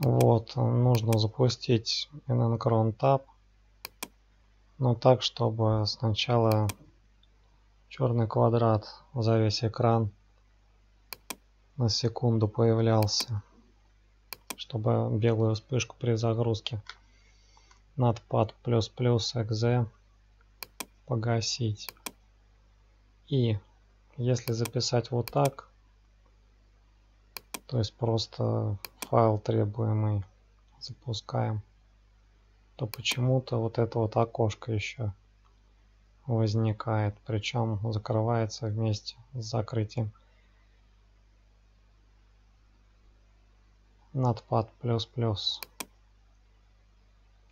Вот, нужно запустить NNCron Tab. Но так, чтобы сначала черный квадрат за весь экран на секунду появлялся, чтобы белую вспышку при загрузке плюс exe погасить. И если записать вот так, то есть просто файл требуемый запускаем, то почему-то вот это вот окошко еще возникает, причем закрывается вместе с закрытием. Плюс.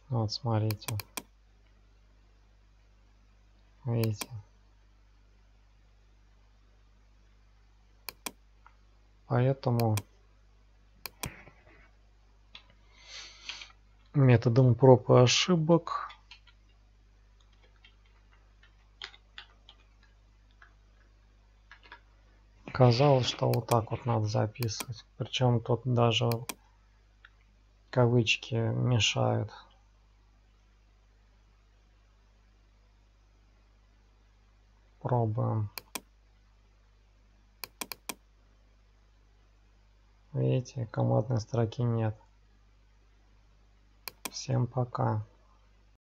Вот смотрите. Видите? Поэтому методом проб и ошибок казалось, что вот так вот надо записывать. Причем тут даже кавычки мешают. Пробуем. Видите, командной строки нет. Всем пока.